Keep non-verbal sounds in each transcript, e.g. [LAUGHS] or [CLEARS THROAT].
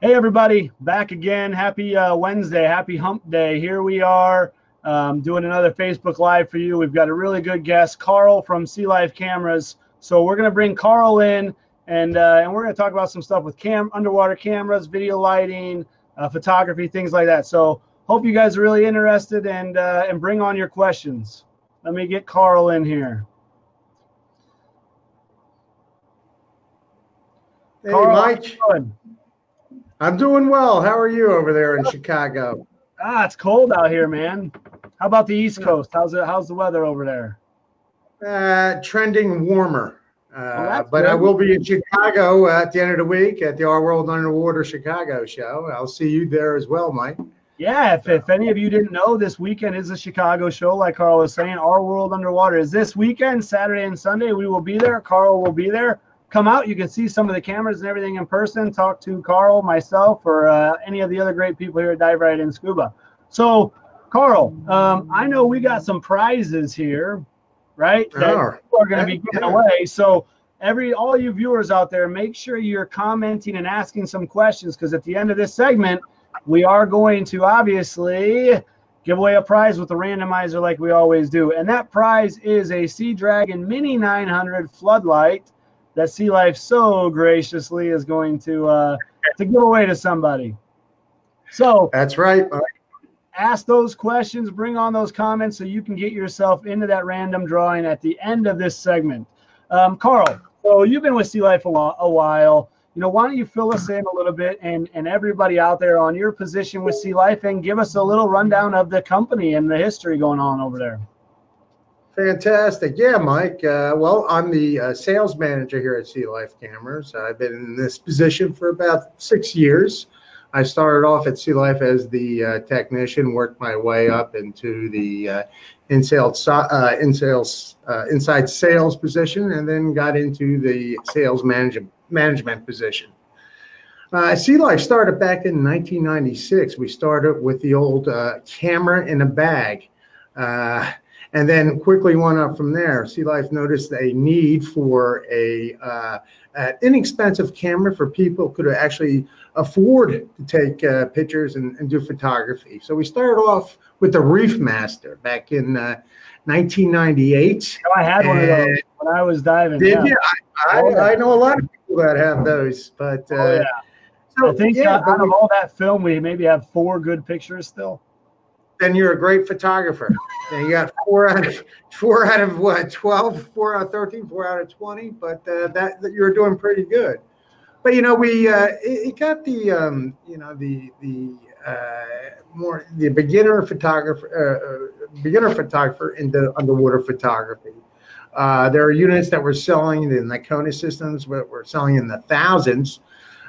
Hey, everybody, back again. Happy uh, Wednesday. Happy hump day. Here we are um, doing another Facebook Live for you. We've got a really good guest, Karl from Sea Life Cameras. So we're going to bring Karl in and, uh, and we're going to talk about some stuff with cam underwater cameras, video lighting, uh, photography, things like that. So hope you guys are really interested and, uh, and bring on your questions. Let me get Karl in here. Hey, Karl, Mike. I'm doing well. How are you over there in Chicago? Ah, it's cold out here, man. How about the East Coast? How's it? How's the weather over there? Uh, trending warmer. Uh, well, but good. I will be in Chicago at the end of the week at the Our World Underwater Chicago show. I'll see you there as well, Mike. Yeah, if, if any of you didn't know, this weekend is a Chicago show, like Karl was saying. Our World Underwater is this weekend, Saturday and Sunday. We will be there. Karl will be there come out. You can see some of the cameras and everything in person. Talk to Karl, myself, or uh, any of the other great people here at Dive Right in Scuba. So, Karl, um, I know we got some prizes here, right? That are going to be given away. So, every all you viewers out there, make sure you're commenting and asking some questions because at the end of this segment, we are going to obviously give away a prize with a randomizer like we always do. And that prize is a Sea Dragon Mini 900 floodlight that Sea Life so graciously is going to uh, to give away to somebody. So that's right. Ask those questions, bring on those comments, so you can get yourself into that random drawing at the end of this segment. Um, Karl, so you've been with Sea Life a, a while. You know, why don't you fill us in a little bit and and everybody out there on your position with Sea Life and give us a little rundown of the company and the history going on over there. Fantastic. Yeah, Mike. Uh, well, I'm the uh, sales manager here at Sea Life Cameras. I've been in this position for about six years. I started off at Sea Life as the uh, technician, worked my way up into the uh, in sales, uh, in sales, uh, inside sales position, and then got into the sales management management position. Uh, sea Life started back in 1996. We started with the old uh, camera in a bag. Uh, and then quickly went up from there. Sea Life noticed a need for a uh, an inexpensive camera for people who could actually afford to take uh, pictures and, and, do photography. So we started off with the Reef Master back in uh, 1998. I had one of those when I was diving. Did yeah. you? I, I, oh, I, know a lot of people that have those, but. Oh, yeah. So, I think yeah, out of all that film, we maybe have four good pictures still then you're a great photographer. and you got four out of four out of what 12, four out of 13, four out of 20, but uh, that, that you're doing pretty good. But you know, we uh, it, it got the um, you know the the uh, more the beginner photographer uh, uh, beginner photographer into underwater photography. Uh, there are units that were selling in the Nikon systems, but were selling in the thousands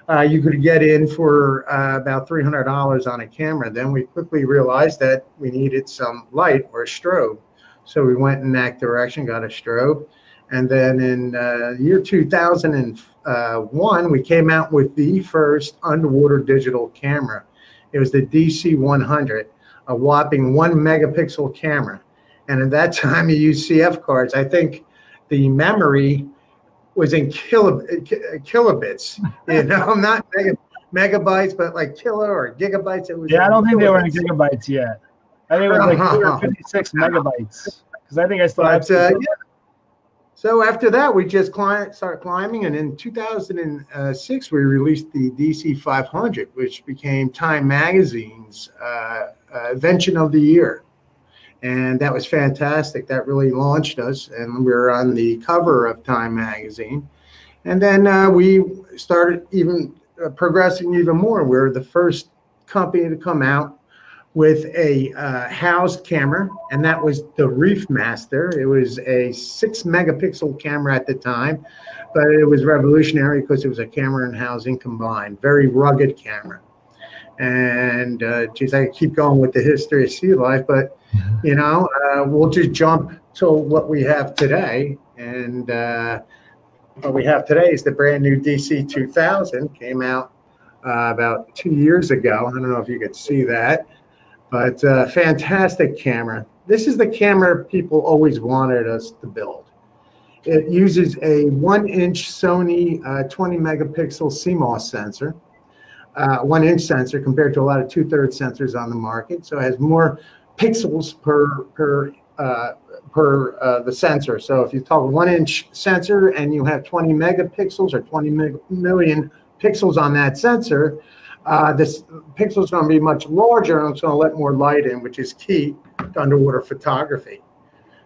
uh, you could get in for uh, about $300 on a camera. Then we quickly realized that we needed some light or a strobe. So we went in that direction, got a strobe. And then in uh, year 2001, we came out with the first underwater digital camera. It was the DC100, a whopping one megapixel camera. And at that [LAUGHS] time, you used CF cards. I think the memory was in kilo, kilobits. You [LAUGHS] know, not mega, megabytes, but like kilo or gigabytes. It was. Yeah, I don't think they were in gigabytes yet. I think it was like 256 [LAUGHS] megabytes because I think I still but, have. Uh, yeah. So after that, we just climb, started climbing, and in 2006, we released the DC 500, which became Time Magazine's uh, uh, Invention of the Year and that was fantastic. That really launched us, and we were on the cover of Time magazine. And then uh, we started even uh, progressing even more. We were the first company to come out with a uh, housed camera, and that was the Reef Master. It was a six megapixel camera at the time, but it was revolutionary because it was a camera and housing combined. Very rugged camera. And uh, geez, I keep going with the history of sea life, but you know, uh, we'll just jump to what we have today. And uh, what we have today is the brand new DC 2000 came out uh, about two years ago. I don't know if you could see that, but uh, fantastic camera. This is the camera people always wanted us to build. It uses a one inch Sony uh, 20 megapixel CMOS sensor. uh, one inch sensor compared to a lot of two thirds sensors on the market. So it has more pixels per per uh, per uh, the sensor. So if you talk one inch sensor and you have 20 megapixels or 20 million pixels on that sensor, uh, this pixel is going to be much larger and it's going to let more light in, which is key to underwater photography.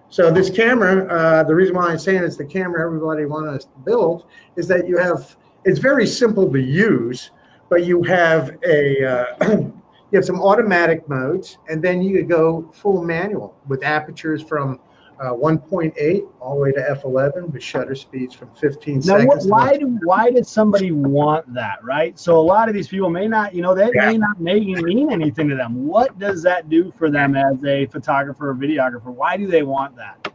So this camera, uh, the reason why I'm saying it's the camera everybody wants to build is that you have, it's very simple to use, but you have a, uh, [CLEARS THROAT] you have some automatic modes, and then you could go full manual with apertures from uh, 1.8 all the way to f11 with shutter speeds from 15 now, seconds. Now, why do why did somebody want that? Right. So a lot of these people may not, you know, that yeah. may not mean anything to them. What does that do for them as a photographer or videographer? Why do they want that?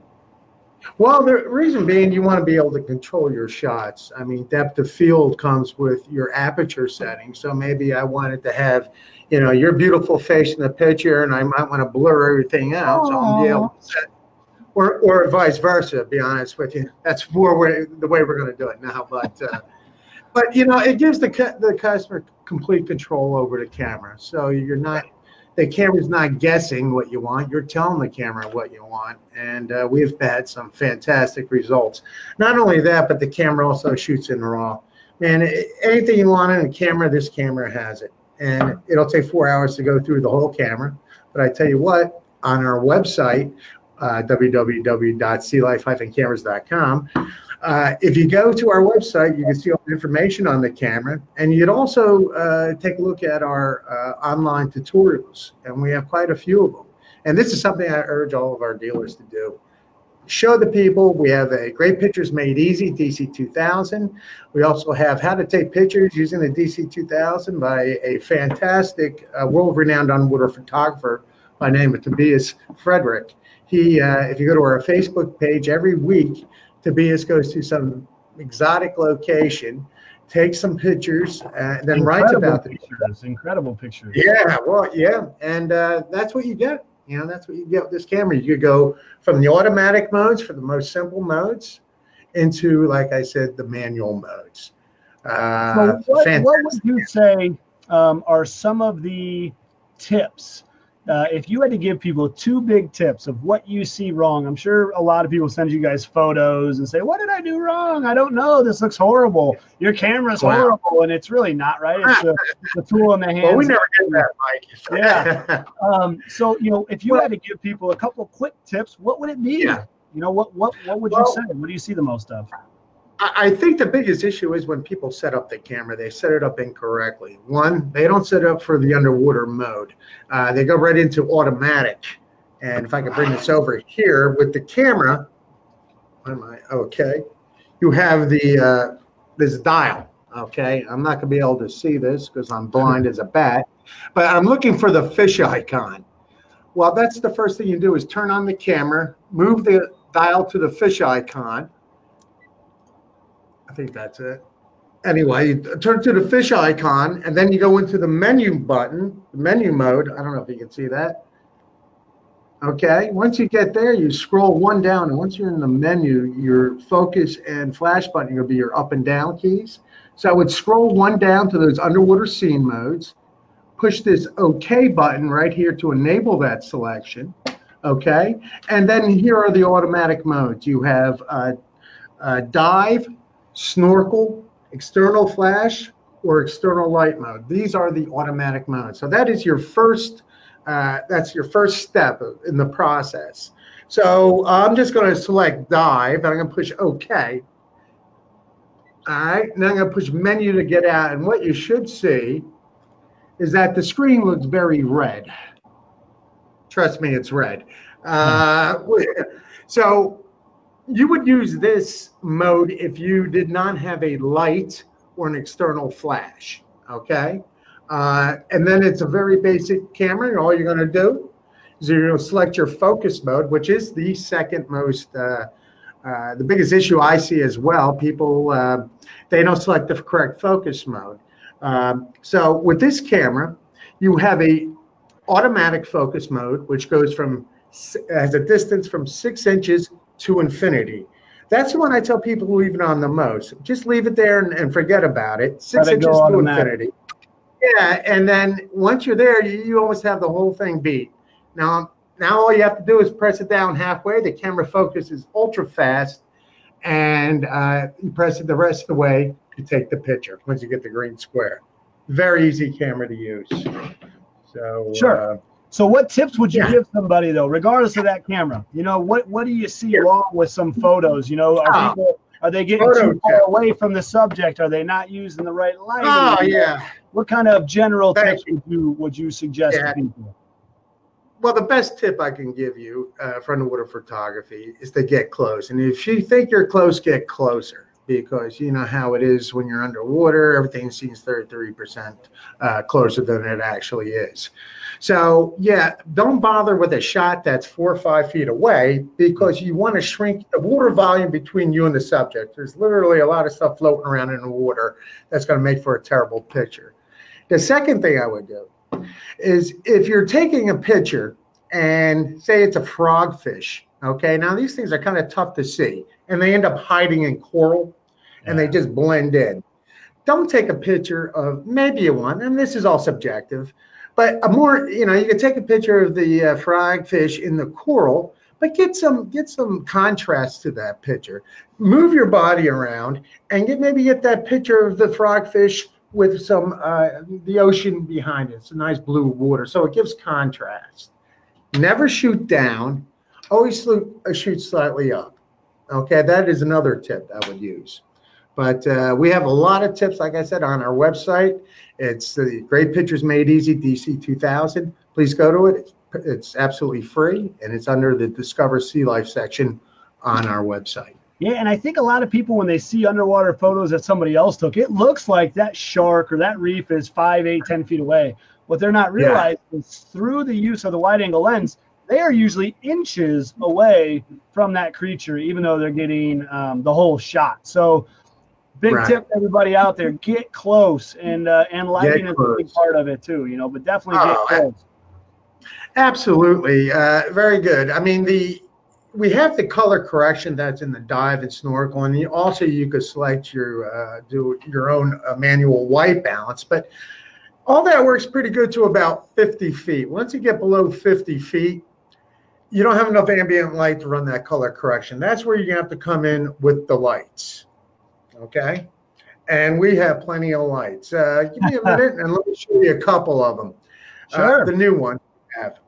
Well, the reason being you want to be able to control your shots. I mean, depth of field comes with your aperture setting. So maybe I wanted to have, you know, your beautiful face in the picture, and I might want to blur everything out. Aww. So I'm be able to set or, or vice versa. To be honest with you, that's more way, the way we're going to do it now. But uh, but you know, it gives the the customer complete control over the camera. So you're not the camera's not guessing what you want. You're telling the camera what you want, and uh, we've had some fantastic results. Not only that, but the camera also shoots in RAW. Man, anything you want in a camera, this camera has it, and it'll take four hours to go through the whole camera. But I tell you what, on our website, uh, www.sealife-cameras.com. Uh, if you go to our website, you can see all the information on the camera, and you'd also uh, take a look at our uh, online tutorials, and we have quite a few of them. And this is something I urge all of our dealers to do. Show the people we have a great pictures made easy DC 2000. We also have how to take pictures using the DC 2000 by a fantastic uh, world-renowned underwater photographer by name of Tobias Friedrich he, uh, if you go to our Facebook page every week, Tobias goes to some exotic location, takes some pictures, uh, then incredible writes about the pictures. Incredible pictures. Yeah, well, yeah, and uh, that's what you get. You know, that's what you get with this camera. You go from the automatic modes for the most simple modes into, like I said, the manual modes. Uh, so what, what, would you say um, are some of the tips uh, if you had to give people two big tips of what you see wrong, I'm sure a lot of people send you guys photos and say, "What did I do wrong? I don't know. This looks horrible. Your camera's wow. horrible," and it's really not right. It's a, [LAUGHS] a tool in the hands. Well, we never get that, Mike. [LAUGHS] yeah. Um, so you know, if you well, had to give people a couple quick tips, what would it be? Yeah. You know, what what what would well, you say? What do you see the most of? I think the biggest issue is when people set up the camera, they set it up incorrectly. One, they don't set up for the underwater mode. Uh, they go right into automatic. And if I can bring this over here with the camera, am I okay? You have the uh, this dial. Okay, I'm not going to be able to see this because I'm blind as a bat, but I'm looking for the fish icon. Well, that's the first thing you do is turn on the camera, move the dial to the fish icon I think that's it. Anyway, you turn to the fish icon and then you go into the menu button, the menu mode. I don't know if you can see that. Okay, once you get there, you scroll one down, and once you're in the menu, your focus and flash button will be your up and down keys. So I would scroll one down to those underwater scene modes, push this OK button right here to enable that selection. Okay, and then here are the automatic modes. You have uh, uh, dive, snorkel, external flash, or external light mode. These are the automatic modes. So that is your first, uh, that's your first step in the process. So I'm just going to select dive and I'm going to push OK. All right, now I'm going to push menu to get out. And what you should see is that the screen looks very red. Trust me, it's red. Uh, [LAUGHS] so you would use this mode if you did not have a light or an external flash, okay? Uh, and then it's a very basic camera. All you're going to do is you're going to select your focus mode, which is the second most, uh, uh, the biggest issue I see as well. People, uh, they don't select the correct focus mode. Um, so with this camera, you have a automatic focus mode, which goes from, has a distance from six inches to infinity. That's the one I tell people who leave it on the most. Just leave it there and, and forget about it. Six inches to infinity. Yeah, and then once you're there, you, you almost have the whole thing beat. Now, now all you have to do is press it down halfway. The camera focuses ultra fast, and uh, you press it the rest of the way. You take the picture once you get the green square. Very easy camera to use. So Sure. uh, So, what tips would you Yeah. give somebody though, regardless of that camera? You know, what what do you see wrong with some photos? You know, are Oh. people are they getting Photo too far tip. away from the subject? Are they not using the right lighting? oh yeah. What kind of general Thank tips would you would you suggest Yeah. to people? Well, the best tip I can give you uh, for underwater photography is to get close. And if you think you're close, get closer because you know how it is when you're underwater. Everything seems 33% uh, closer than it actually is. So, yeah, don't bother with a shot that's four or five feet away because you want to shrink the water volume between you and the subject. There's literally a lot of stuff floating around in the water that's going to make for a terrible picture. The second thing I would do is if you're taking a picture and say it's a frogfish, okay, now these things are kind of tough to see and they end up hiding in coral and they just blend in. Don't take a picture of maybe you want, and this is all subjective, but a more, you know, you can take a picture of the uh, frogfish in the coral, but get some get some contrast to that picture. Move your body around and get maybe get that picture of the frogfish with some uh, the ocean behind it. It's a nice blue water, so it gives contrast. Never shoot down. Always uh, shoot slightly up. Okay, that is another tip I would use. But uh, we have a lot of tips, like I said, on our website. It's the Great Pictures Made Easy DC 2000. Please go to it. It's, it's absolutely free, and it's under the Discover Sea Life section on our website. Yeah, and I think a lot of people when they see underwater photos that somebody else took, it looks like that shark or that reef is five, eight, ten feet away. What they're not Yeah. realizing is through the use of the wide angle lens, they are usually inches away from that creature, even though they're getting um, the whole shot. So, big Right. tip to everybody out there: get close, and uh, and lighting is a big part of it too. You know, but definitely Oh, get close. Absolutely, uh, very good. I mean, the we have the color correction that's in the dive and snorkel, and you, also you could select your uh, do your own uh, manual white balance. But all that works pretty good to about 50 feet. Once you get below 50 feet, you don't have enough ambient light to run that color correction. That's where you're gonna have to come in with the lights. Okay, and we have plenty of lights. Uh, give me a [LAUGHS] minute, and let me show you a couple of them. Uh, Sure. the new one.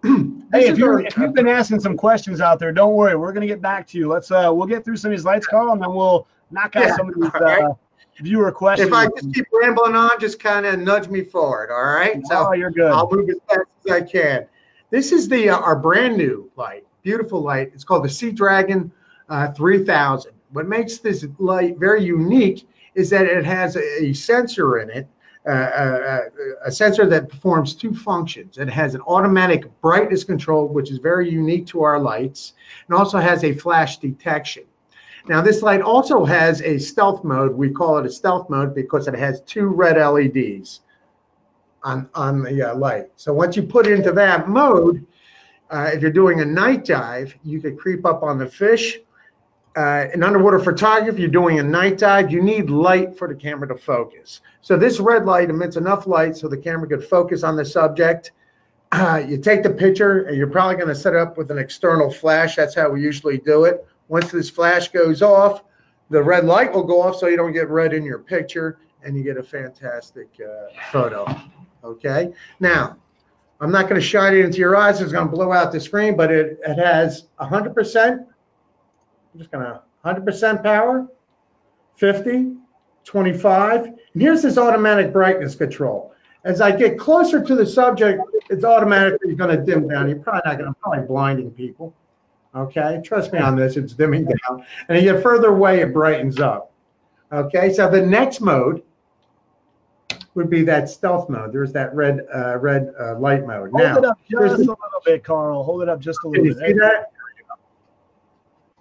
[CLEARS THROAT] Hey, if you you've been asking some questions out there, don't worry. We're gonna get back to you. Let's uh we'll get through some of these lights, Karl, and then we'll knock out Yeah, some of these right. uh, viewer questions. If I just keep rambling on, just kind of nudge me forward. All right. So oh, you're good. I'll move as fast as I can. This is the uh, our brand new light, beautiful light. It's called the Sea Dragon uh, 3000. What makes this light very unique is that it has a, a sensor in it, uh, uh, a sensor that performs two functions. It has an automatic brightness control, which is very unique to our lights, and also has a flash detection. Now, this light also has a stealth mode. We call it a stealth mode because it has two red LEDs on, on the uh, light. So once you put it into that mode, uh, if you're doing a night dive, you could creep up on the fish. Uh, in underwater photography, you're doing a night dive, you need light for the camera to focus. So this red light emits enough light so the camera could focus on the subject. Uh, you take the picture, and you're probably going to set it up with an external flash. That's how we usually do it. Once this flash goes off, the red light will go off so you don't get red in your picture, and you get a fantastic uh, photo. Okay. Now, I'm not going to shine it into your eyes. It's going to blow out the screen, but it, it has 100%. I'm just going to 100% power, 50, 25. And here's this automatic brightness control. As I get closer to the subject, it's automatically going to dim down. You're probably not going to, probably blinding people. Okay. Trust me on this. It's dimming down. And you get further away, it brightens up. Okay. So the next mode would be that stealth mode. There's that red uh, red uh, light mode. Hold now, it up just a little bit, Karl. Hold it up just a little you bit. see that?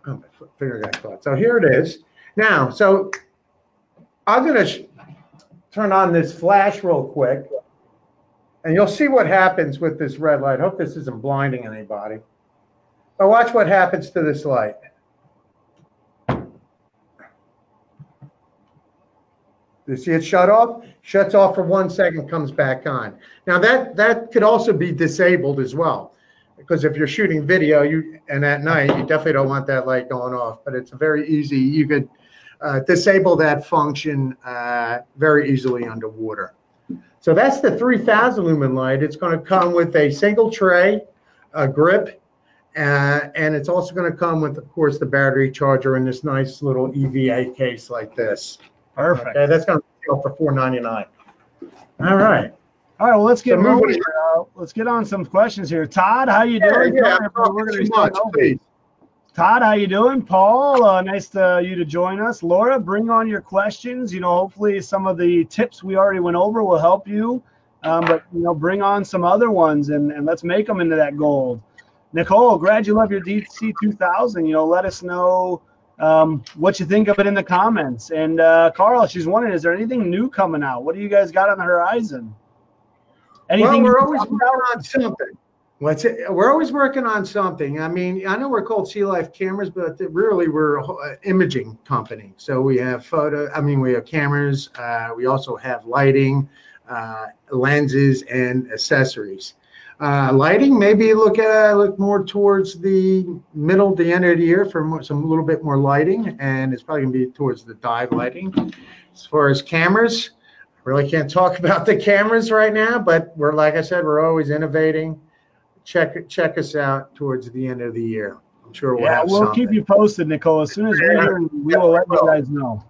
Oh, my finger got caught. So here it is. Now, so I'm going to turn on this flash real quick, and you'll see what happens with this red light. Hope this isn't blinding anybody. But watch what happens to this light. You see it shut off, shuts off for one second, comes back on. Now that that could also be disabled as well, because if you're shooting video, you and at night you definitely don't want that light going off. But it's a very easy. You could uh, disable that function uh, very easily underwater. So that's the 3000 lumen light. It's going to come with a single tray, a grip, uh, and it's also going to come with, of course, the battery charger in this nice little EVA case like this. Perfect. Okay, that's going to go for 499 All right. All right, well, let's get So moving. Uh, let's get on some questions here. Todd, how you doing? Yeah, I'm we're too much, please. Todd, how you doing? Paul, uh, nice to you to join us. Laura, bring on your questions. You know, hopefully some of the tips we already went over will help you. Um, but you know, bring on some other ones and, and let's make them into that gold. Nicole, glad you love your DC 2000. You know, let us know um, what you think of it in the comments. And uh, Karl, she's wondering, is there anything new coming out? What do you guys got on the horizon? Well, we're always working on something. What's it? We're always working on something. I mean, I know we're called Sea Life Cameras, but really we're an imaging company. So we have photo. I mean, we have cameras. Uh, we also have lighting, uh, lenses, and accessories. Uh, lighting, maybe look at look more towards the middle, the end of the year for more, some a little bit more lighting, and it's probably gonna be towards the dive lighting. As far as cameras, really can't talk [LAUGHS] about the cameras right now, but we're like I said, we're always innovating. Check check us out towards the end of the year. I'm sure we'll Yeah, we'll something. keep you posted, Nicole. As soon as we hear, we will let you guys know.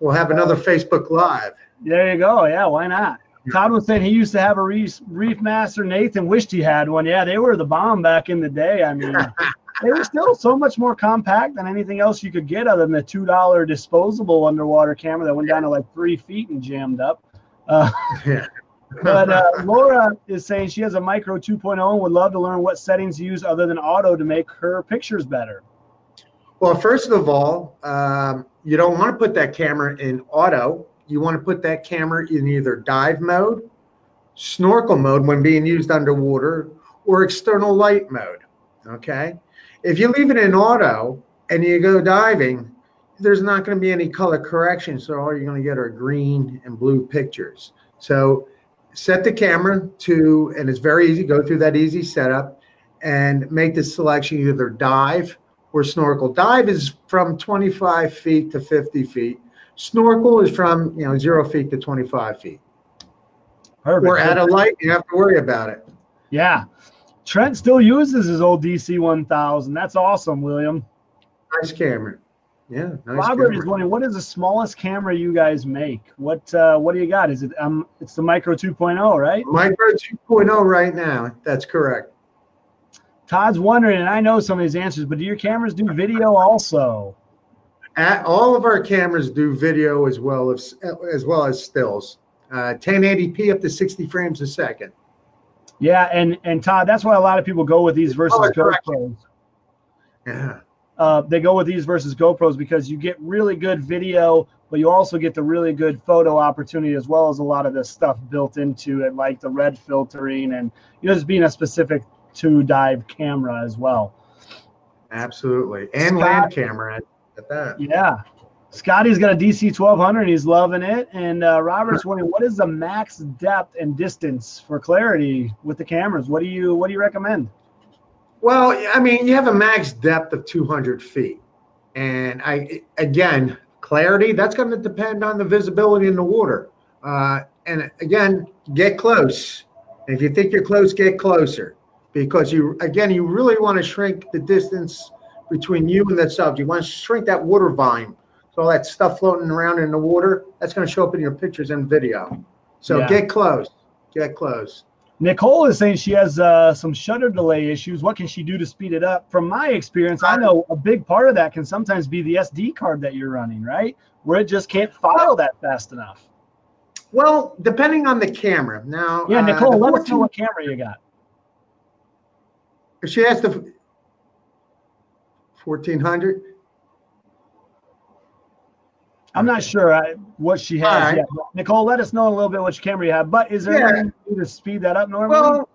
We'll have another Facebook Live. There you go. Yeah, why not? Todd was saying he used to have a Reef, Reef Master. Nathan wished he had one. Yeah, they were the bomb back in the day. I mean, [LAUGHS] they were still so much more compact than anything else you could get other than the two dollar disposable underwater camera that went down to like three feet and jammed up. Uh, Yeah. [LAUGHS] but uh, Laura is saying she has a Micro 2.0 and would love to learn what settings to use other than auto to make her pictures better. Well, first of all, um, you don't want to put that camera in auto. You want to put that camera in either dive mode, snorkel mode when being used underwater, or external light mode. Okay. If you leave it in auto and you go diving, there's not going to be any color correction. So all you're going to get are green and blue pictures. So set the camera to, and it's very easy, go through that easy setup and make the selection either dive or snorkel. Dive is from 25 feet to 50 feet. Snorkel is from you know zero feet to 25 feet. Perfect. We're at a light, you have to worry about it. Yeah. Trent still uses his old DC 1000. That's awesome, William. Nice camera. Yeah, nice Robert is camera. wondering, what is the smallest camera you guys make? What uh, what do you got? Is it um it's the Micro 2.0, right? Micro 2.0 right now. That's correct. Todd's wondering, and I know some of these answers, but do your cameras do video also? At, all of our cameras do video as well as as well as stills. Uh, 1080p up to 60 frames a second. Yeah, and and Todd, that's why a lot of people go with these versus correction. GoPros. Yeah. Uh, they go with these versus GoPros because you get really good video, but you also get the really good photo opportunity as well as a lot of the stuff built into it, like the red filtering and you know just being a specific to dive camera as well. Absolutely. And Scott- land camera at that. Yeah. Scotty's got a DC 1200 and he's loving it. And uh, Robert's [LAUGHS] wondering what is the max depth and distance for clarity with the cameras? What do you what do you recommend? Well, I mean, you have a max depth of 200 feet. And I, again, clarity, that's going to depend on the visibility in the water. Uh, and again, get close. If you think you're close, get closer. Because you, again, you really want to shrink the distance between you and that subject. You want to shrink that water volume. So all that stuff floating around in the water, that's going to show up in your pictures and video. So Yeah. get close. Get close. Nicole is saying she has uh, some shutter delay issues. What can she do to speed it up? From my experience, I know a big part of that can sometimes be the SD card that you're running, right? Where it just can't file that fast enough. Well, depending on the camera. Now, Yeah, uh, Nicole, the let us know what camera you got. She has the fourteen hundred, I'm not sure I, what she has right. yet. Nicole, let us know a little bit which camera you have. But is there Yeah. anything to speed that up normally? well,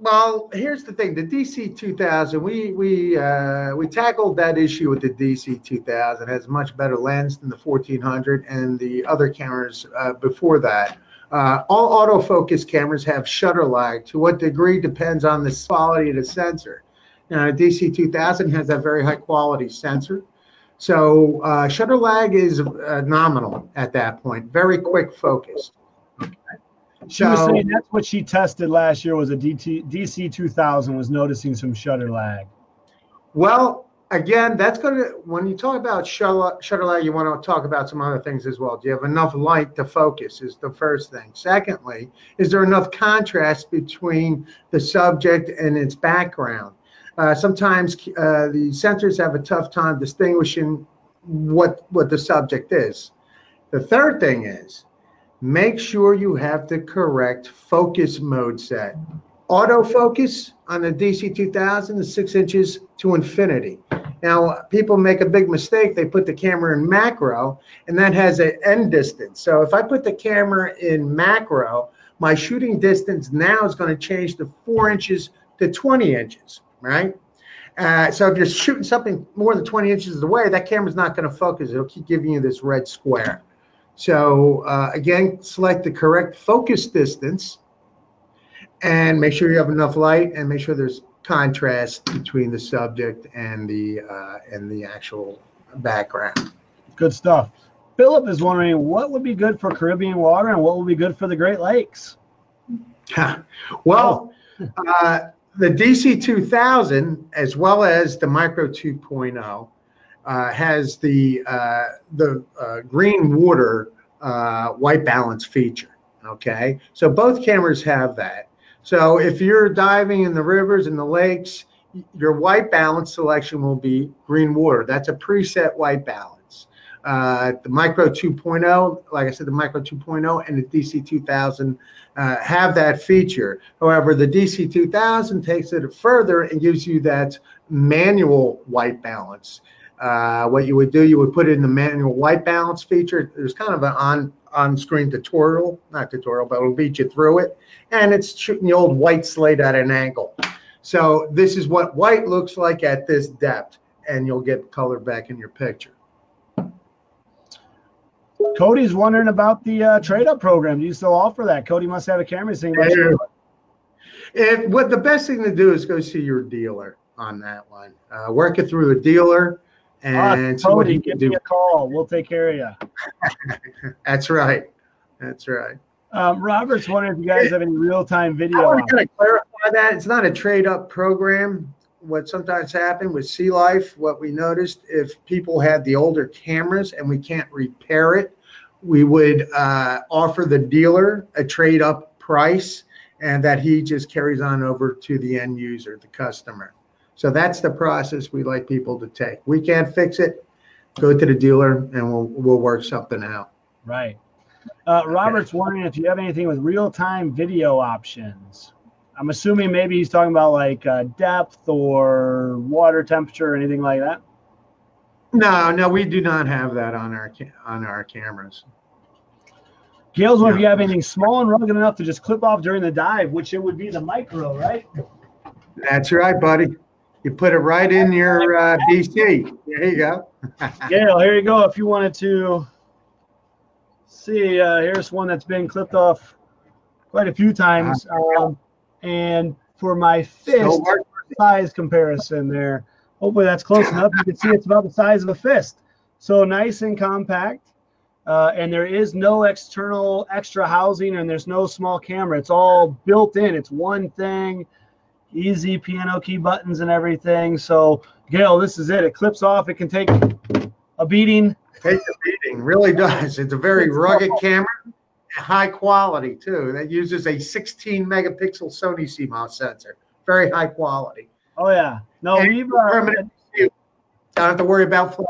well, here's the thing: the DC 2000, we we uh, we tackled that issue with the DC 2000. It has much better lens than the 1400 and the other cameras uh, before that. Uh, all autofocus cameras have shutter lag. To what degree depends on the quality of the sensor. Now, DC 2000 has a very high quality sensor. So uh, shutter lag is uh, nominal at that point, very quick focus. Okay. She so, was saying that's what she tested last year was a DT, DC 2000 was noticing some shutter lag. Well, again, that's going to, when you talk about shutter, shutter lag, you want to talk about some other things as well. Do you have enough light to focus is the first thing. Secondly, is there enough contrast between the subject and its background? Uh, sometimes uh, the sensors have a tough time distinguishing what, what the subject is. The third thing is, make sure you have the correct focus mode set. Autofocus on the DC2000 is six inches to infinity. Now, people make a big mistake. They put the camera in macro, and that has an end distance. So if I put the camera in macro, my shooting distance now is going to change to four inches to 20 inches, right? Uh, so if you're shooting something more than 20 inches away, that camera's not going to focus. It'll keep giving you this red square. So uh, again, select the correct focus distance and make sure you have enough light and make sure there's contrast between the subject and the uh, and the actual background. Good stuff. Philip is wondering what would be good for Caribbean water and what would be good for the Great Lakes. well, [LAUGHS] uh, the DC 2000 as well as the Micro 2.0 uh, has the uh, the uh, green water uh, white balance feature. Okay, so both cameras have that. So if you're diving in the rivers and the lakes, your white balance selection will be green water. That's a preset white balance. Uh, the Micro 2.0, like I said, the Micro 2.0 and the DC 2000 uh, have that feature. However, the DC 2000 takes it further and gives you that manual white balance. Uh, what you would do, you would put in the manual white balance feature. There's kind of an on on-screen tutorial, not tutorial, but it'll lead you through it. And it's shooting the old white slate at an angle. So this is what white looks like at this depth, and you'll get color back in your picture. Cody's wondering about the uh, trade-up program. Do you still offer that? Cody must have a camera saying. If what the best thing to do is go see your dealer on that one. Uh, work it through a dealer and uh, Cody, give do. me a call. We'll take care of you. [LAUGHS] That's right. That's right. Um, Robert's wondering if you guys have any real time video. I want to kind of clarify that it's not a trade up program. What sometimes happened with Sea Life, what we noticed, if people had the older cameras and we can't repair it, we would uh, offer the dealer a trade up price and that he just carries on over to the end user, the customer. So that's the process we like people to take. We can't fix it. Go to the dealer and we'll we'll work something out. Right. Uh, Robert's wondering if you have anything with real time video options. I'm assuming maybe he's talking about like uh, depth or water temperature or anything like that. No, no, we do not have that on our on our cameras. Gail's wondering if you have anything small and rugged enough to just clip off during the dive, which it would be the micro, right? That's right, buddy. You put it right in your uh, DC. There you go. [LAUGHS] Gail, here you go. If you wanted to see, uh, here's one that's been clipped off quite a few times. Uh-huh. Um, and for my fist size comparison there, hopefully that's close enough. You can see it's about the size of a fist. So nice and compact. Uh, and there is no external extra housing and there's no small camera. It's all built in. It's one thing easy piano key buttons and everything. So, Gail, this is it. It clips off. It can take a beating. Takes a beating, really does. It's a very rugged camera, high quality too. That uses a 16 megapixel Sony CMOS sensor, very high quality. Oh yeah, no, and we've uh, don't have to worry about flight.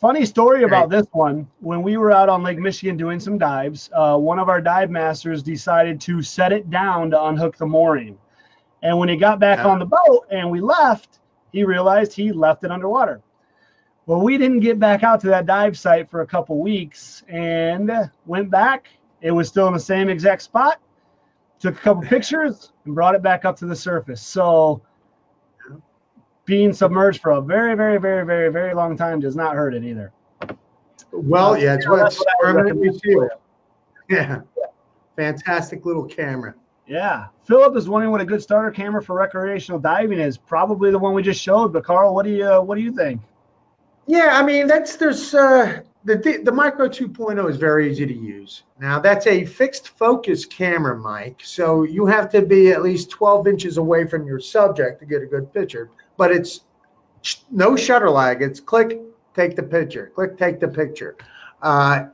Funny story about this one. When we were out on Lake Michigan doing some dives, uh, one of our dive masters decided to set it down to unhook the mooring. And when he got back yeah. on the boat and we left, he realized he left it underwater. Well, we didn't get back out to that dive site for a couple weeks and went back. It was still in the same exact spot. took a couple pictures and brought it back up to the surface. So being submerged for a very, very, very, very, very long time does not hurt it either. Well, yeah, it's Yeah, what it's what I would permanently sealed. Yeah. Fantastic little camera. Yeah. Philip is wondering what a good starter camera for recreational diving is. Probably the one we just showed. But Karl, what do you uh, what do you think? Yeah, I mean that's there's uh the the, the micro 2.0 is very easy to use. Now that's a fixed focus camera, Mike. So you have to be at least 12 inches away from your subject to get a good picture. But it's no shutter lag. It's click, take the picture. Click, take the picture. Uh,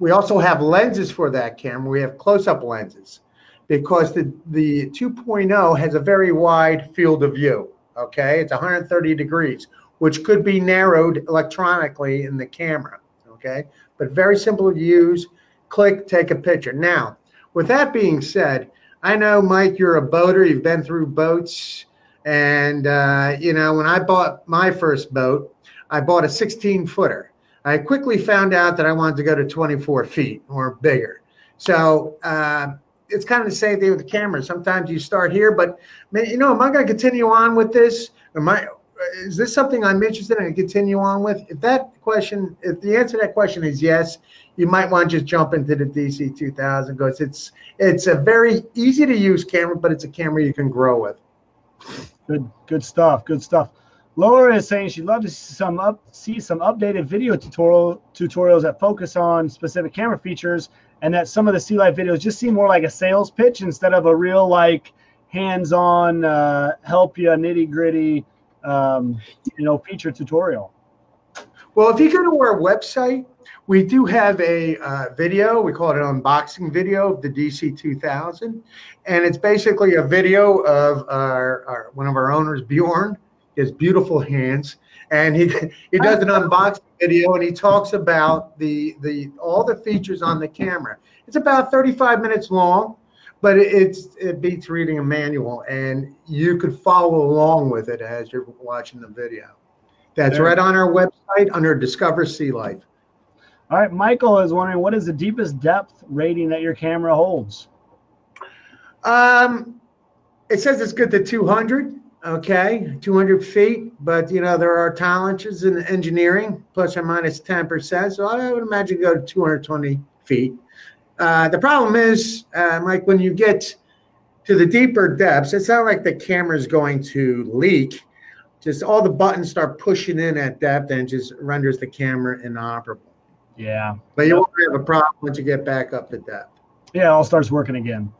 we also have lenses for that camera. We have close-up lenses because the the 2.0 has a very wide field of view. Okay, it's 130 degrees which could be narrowed electronically in the camera. Okay, but very simple to use. Click, take a picture. Now, with that being said, I know Mike, you're a boater. You've been through boats, and uh, you know when I bought my first boat, I bought a 16 footer. I quickly found out that I wanted to go to 24 feet or bigger. So uh, it's kind of the same thing with the camera. Sometimes you start here, but you know, am I going to continue on with this? Am I? Is this something I'm interested in and continue on with? If that question, if the answer to that question is yes, you might want to just jump into the DC 2000 because it's it's a very easy to use camera, but it's a camera you can grow with. Good good stuff. Good stuff. Laura is saying she'd love to see some up see some updated video tutorial tutorials that focus on specific camera features and that some of the sea life videos just seem more like a sales pitch instead of a real like hands-on uh, help you nitty gritty um, you know feature tutorial. Well, if you go to our website, we do have a uh, video. We call it an unboxing video of the DC 2000, and it's basically a video of our, our one of our owners, Bjorn. His beautiful hands, and he [LAUGHS] he does an unboxing video, and he talks about the the all the features on the camera. It's about 35 minutes long, but it's it beats reading a manual, and you could follow along with it as you're watching the video. That's Very right on our website under Discover Sea Life. All right, Michael is wondering what is the deepest depth rating that your camera holds? Um, it says it's good to 200. Okay, 200 feet, but you know there are tolerances in engineering, plus or minus 10%. So I would imagine go to 220 feet. Uh, the problem is, uh, Mike, when you get to the deeper depths, it's not like the camera is going to leak. Just all the buttons start pushing in at depth and just renders the camera inoperable. Yeah. But you won't have a problem once you get back up to depth. Yeah, it all starts working again.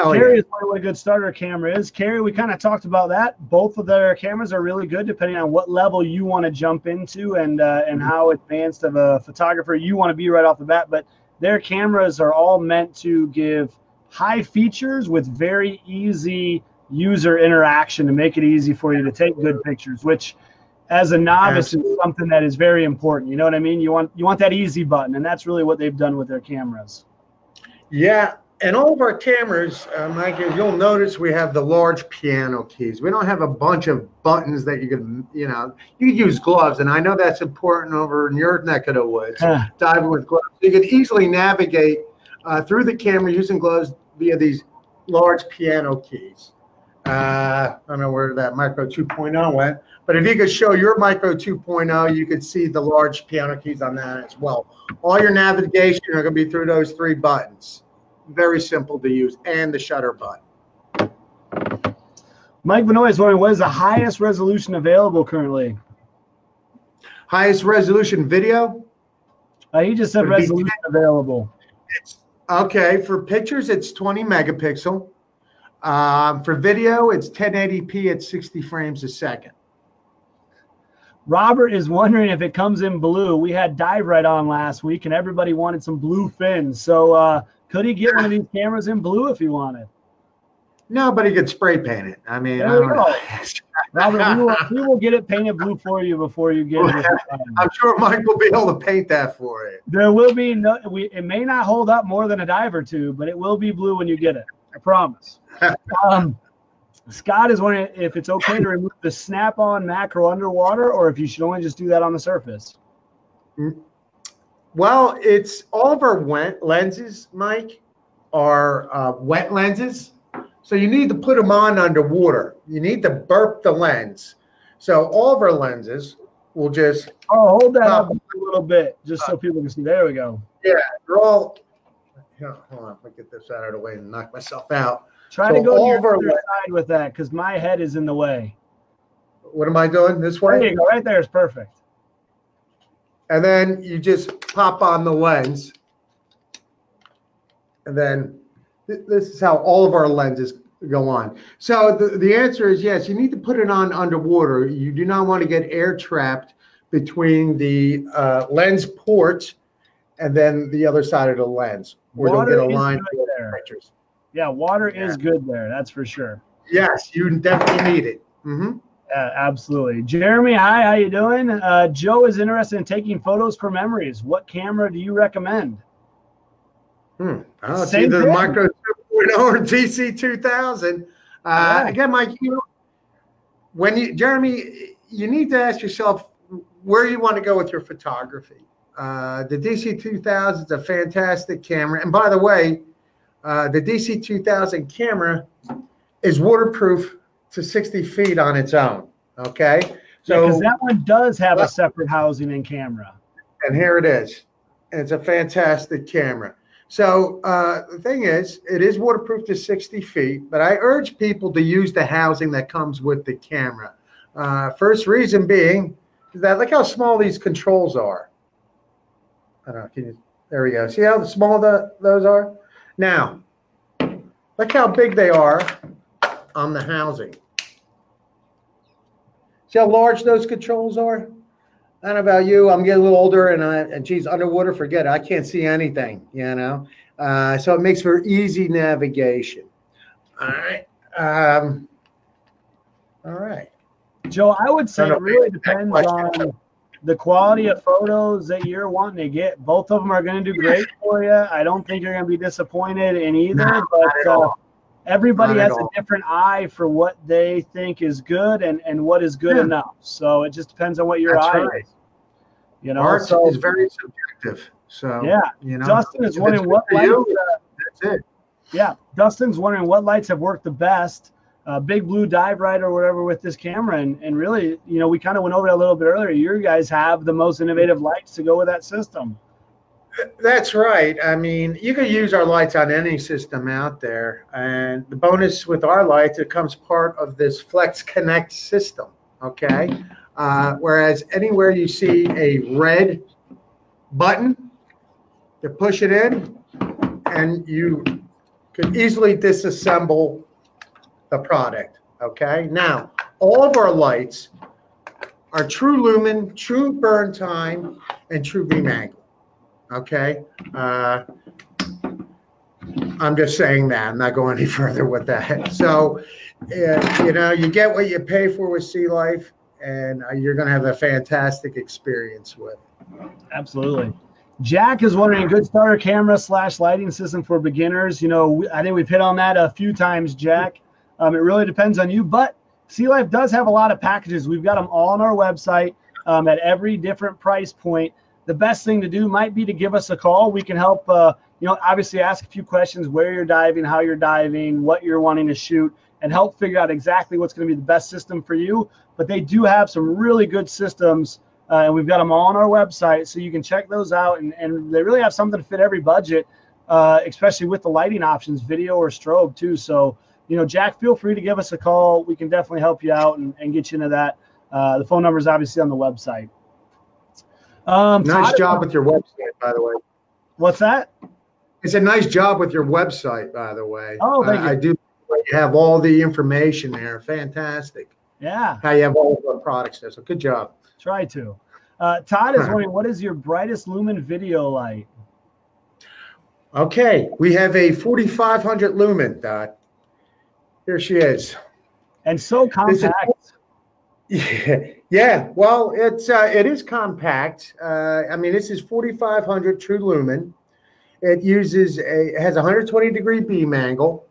Oh, Carrie yeah. is wondering what a good starter camera is. Carrie, we kind of talked about that. Both of their cameras are really good, depending on what level you want to jump into and uh, and how advanced of a photographer you want to be right off the bat. But their cameras are all meant to give high features with very easy user interaction to make it easy for you to take good pictures. Which, as a novice, is something that is very important. You know what I mean? You want you want that easy button, and that's really what they've done with their cameras. Yeah, and all of our cameras, uh, Mike, you'll notice, we have the large piano keys. We don't have a bunch of buttons that you can, you know, you use gloves, and I know that's important over in your neck of the woods, Huh. diving with gloves. You could easily navigate uh, through the camera using gloves via these large piano keys. Uh, I don't know where that Micro 2.0 went, but if you could show your Micro 2.0, you could see the large piano keys on that as well. All your navigation are going to be through those three buttons. Very simple to use, and the shutter button. Mike Benoit is wondering what is the highest resolution available currently? Highest resolution video. Uh, he just said Would it be resolution available. It's okay for pictures. It's 20 megapixel. Um, for video, it's 1080p at 60 frames a second. Robert is wondering if it comes in blue. We had Dive Right on last week, and everybody wanted some blue fins. So uh, could he get one of these cameras in blue if he wanted? No, but he could spray paint it. I mean, There we don't go. know. Robert, we will, [LAUGHS] we will get it painted blue for you before you get it. [LAUGHS] I'm sure Mike will be able to paint that for you. There will be no. We, it may not hold up more than a dive or two, but it will be blue when you get it. I promise. [LAUGHS] Um, Scott is wondering if it's okay to remove the snap-on macro underwater, or if you should only just do that on the surface. Well, it's all of our wen- lenses, Mike, are uh, wet lenses. So you need to put them on underwater. You need to burp the lens. So all of our lenses will just, Oh, hold that up a little bit just so people can see. There we go. they're all, here, hold on, let me get this out of the way and knock myself out. Try So to go to all your side with that because my head is in the way. What am I doing this There way? you go. Right there is perfect. And then you just pop on the lens. And then th- this is how all of our lenses go on. So the, the answer is yes, you need to put it on underwater. You do not want to get air trapped between the uh, lens port and then the other side of the lens. Or you'll get a line. Yeah, water Yeah. is good there. That's for sure. Yes, you definitely need it. hmm Yeah, absolutely. Jeremy, hi. How you doing? Uh, Joe is interested in taking photos for memories. What camera do you recommend? Hmm. Oh, it's Same either the. Micro 2.0 or [LAUGHS] DC 2000. Uh, Yeah. Again, Mike, you know, when you, Jeremy, you need to ask yourself where you want to go with your photography. Uh, the DC 2000 is a fantastic camera. And by the way, uh, the DC 2000 camera is waterproof to 60 feet on its own. Okay. So So, that one does have a separate housing and camera. and here it is. And it's a fantastic camera. So uh, the thing is, it is waterproof to 60 feet, but I urge people to use the housing that comes with the camera. Uh, first reason being that look how small these controls are. I don't know. Can you? There we go. See how small the, those are? Now, look how big they are on the housing. See how large those controls are? I don't know about you. I'm getting a little older, and I and geez, underwater, forget it. I can't see anything. You know, uh, so it makes for easy navigation. All right. Um, all right. Joe, I would say No, no, it really depends question. on the quality of photos that you're wanting to get. Both of them are going to do great for you. I don't think you're going to be disappointed in either, No, not but at uh, all. Everybody Not has a different eye for what they think is good and, and what is good Yeah. enough. So it just depends on what your That's eye right. is. You know, Art so is very subjective. So yeah. you know, Justin is wondering what lights. you, uh, that's it. Yeah, Dustin's wondering what lights have worked the best. Uh, big blue dive right or whatever with this camera, and, and really, you know, we kind of went over that a little bit earlier. You guys have the most innovative lights to go with that system. That's right. I mean, you can use our lights on any system out there. And the bonus with our lights, it comes part of this Flex Connect system. Okay. Uh, whereas anywhere you see a red button, you push it in and you can easily disassemble the product. Okay. Now, all of our lights are true lumen, true burn time, and true beam angle. Okay. Uh, I'm just saying that. I'm not going any [LAUGHS] further with that. So, uh, you know, you get what you pay for with SeaLife, and uh, you're going to have a fantastic experience with. Absolutely. Jack is wondering good starter camera slash lighting system for beginners. You know, we- I think we've hit on that a few times, Jack. Um, it really depends on you, but SeaLife does have a lot of packages. We've got them all on our website um, at every different price point. The best thing to do might be to give us a call. We can help, uh, you know, obviously ask a few questions where you're diving, how you're diving, what you're wanting to shoot, and help figure out exactly what's going to be the best system for you. But they do have some really good systems uh, and we've got them all on our website, so you can check those out. And, and they really have something to fit every budget, uh, especially with the lighting options, video or strobe too. So, you know, Jack, feel free to give us a call. We can definitely help you out and, and get you into that. Uh, the phone number is obviously on the website. Um, Nice Todd- job with your website, by the way. What's that? It's a nice job with your website, by the way. Oh, thank I, you. I do. You have all the information there. Fantastic. Yeah, How you have all the products there. So good job. try to. Uh, Todd is [LAUGHS] wondering, what is your brightest lumen video light? Okay, we have a 4500 lumen. Dot. Here she is. And so This is- compact. Yeah, [LAUGHS] yeah. Well, it's uh, it is compact. Uh, I mean, this is 4500 true lumen. It uses a it has a 120 degree beam angle.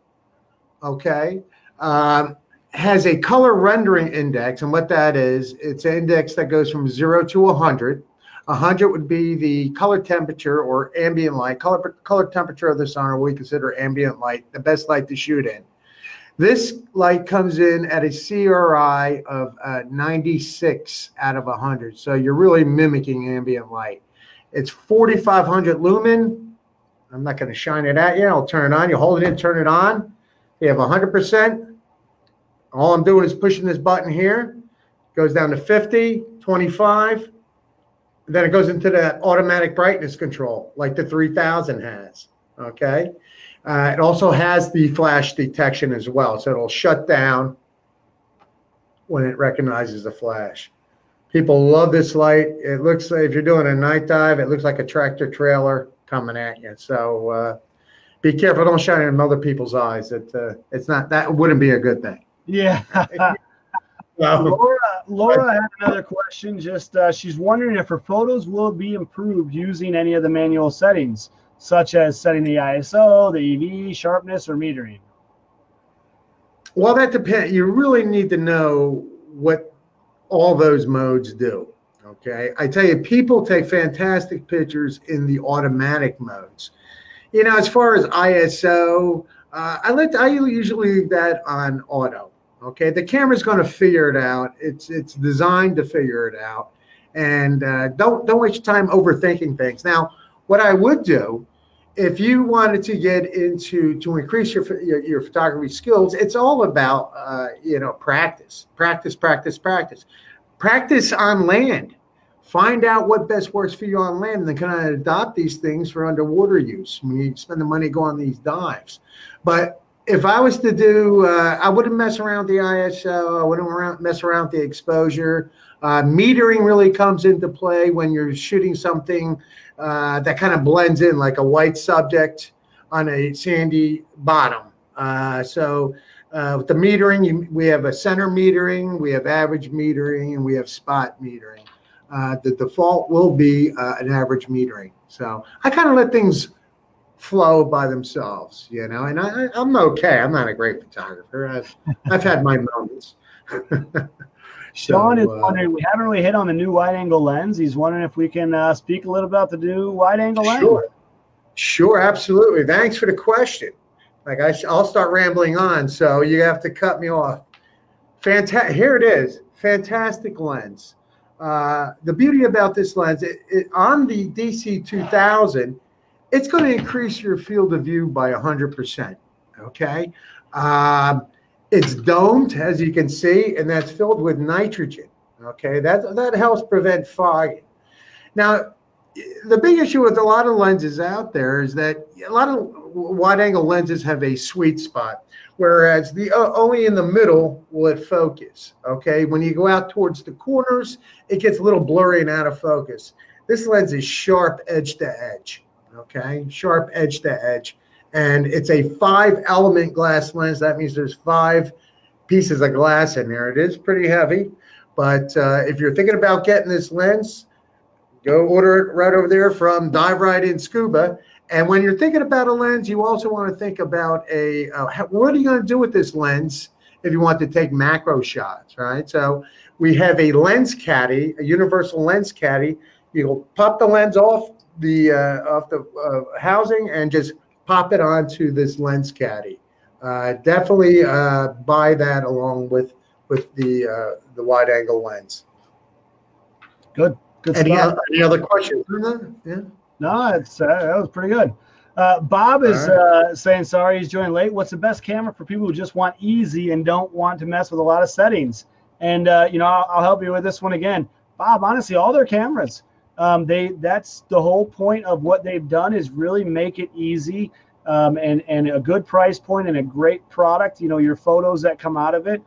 Okay, um, has a color rendering index, and what that is, it's an index that goes from zero to 100. 100 would be the color temperature or ambient light, color, color temperature of the sun, or we consider ambient light, the best light to shoot in. This light comes in at a CRI of uh, 96 out of 100. So you're really mimicking ambient light. It's 4,500 lumen. I'm not going to shine it at you. I'll turn it on. You hold it in, turn it on. You have 100%. All I'm doing is pushing this button here. Goes down to 50, 25. Then it goes into that automatic brightness control like the 3000 has. Okay. Uh, it also has the flash detection as well. So it'll shut down when it recognizes a flash. People love this light. It looks like if you're doing a night dive, it looks like a tractor trailer coming at you. So uh, be careful. Don't shine it in other people's eyes. It, uh, it's not, that wouldn't be a good thing. Yeah. [LAUGHS] Laura, Laura had another question. Just uh, she's wondering if her photos will be improved using any of the manual settings such as setting the ISO, the EV, sharpness, or metering? Well, that depends. You really need to know what all those modes do. Okay. I tell you, people take fantastic pictures in the automatic modes. You know, as far as ISO, uh, I let I usually leave that on auto. Okay, the camera's going to figure it out. It's it's designed to figure it out, and uh, don't don't waste your time overthinking things. Now, what I would do if you wanted to get into to increase your your, your photography skills, it's all about uh, you know practice, practice, practice, practice, practice on land. Find out what best works for you on land, and then kind of adopt these things for underwater use. When you spend the money go on these dives, but if I was to do, uh, I wouldn't mess around the ISO. I wouldn't mess around the exposure. Uh, metering really comes into play when you're shooting something uh, that kind of blends in like a white subject on a sandy bottom. Uh, so uh, with the metering, you, we have a center metering, we have average metering, and we have spot metering. Uh, the default will be an average metering. So I kind of let things flow by themselves, you know, and I, I'm okay. I'm not a great photographer. I've, I've had my moments. [LAUGHS] Sean so, is uh, wondering, we haven't really hit on the new wide angle lens. He's wondering if we can uh, speak a little about the new wide angle lens. Sure. Sure, absolutely. Thanks for the question. Like I, I'll start rambling on, so you have to cut me off. Fantastic. Here it is. Fantastic lens. Uh, the beauty about this lens, it, it, on the DC 2000, it's going to increase your field of view by 100%. Okay. Um, it's domed, as you can see, and that's filled with nitrogen. Okay, that that helps prevent fogging. Now, the big issue with a lot of lenses out there is that a lot of wide-angle lenses have a sweet spot, whereas the uh, only in the middle will it focus. Okay, when you go out towards the corners, it gets a little blurry and out of focus. This lens is sharp edge to edge. Okay, sharp edge to edge and it's a five element glass lens. That means there's five pieces of glass in there. It is pretty heavy, but uh, if you're thinking about getting this lens, go order it right over there from Dive Right in Scuba. And when you're thinking about a lens, you also want to think about a uh, what are you going to do with this lens if you want to take macro shots, right? So we have a lens caddy, a universal lens caddy. You'll pop the lens off the uh, off the uh, housing and just pop it onto this lens caddy. Uh, definitely uh, buy that along with with the uh, the wide angle lens. Good. Good any, other, any other questions? Yeah. No, it's uh, that was pretty good. Uh, Bob is right. uh, saying sorry he's joining late. What's the best camera for people who just want easy and don't want to mess with a lot of settings? And uh, you know, I'll, I'll, help you with this one again, Bob. Honestly, all their cameras um, they that's the whole point of what they've done is really make it easy um, and and a good price point and a great product. You know your photos that come out of it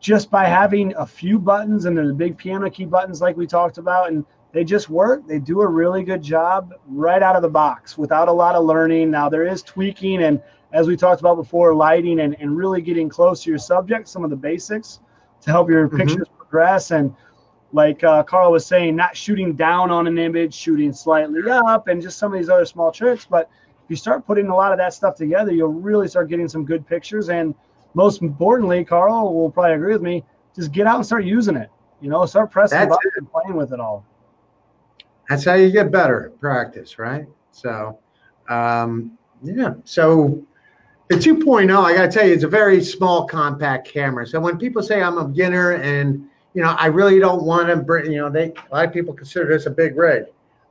just by having a few buttons and the big piano key buttons like we talked about and they just work. They do a really good job right out of the box without a lot of learning. Now there is tweaking and as we talked about before, lighting and, and really getting close to your subject, some of the basics to help your mm-hmm. pictures progress. And like uh, Karl was saying, not shooting down on an image, shooting slightly up, and just some of these other small tricks. But if you start putting a lot of that stuff together, you'll really start getting some good pictures. And most importantly, Karl will probably agree with me, just get out and start using it. You know, start pressing That's the button and playing with it all. That's how you get better practice, right? So, um, yeah. So the 2.0, I got to tell you, it's a very small, compact camera. So when people say I'm a beginner and you know I really don't want to bring, you know, they a lot of people consider this a big rig.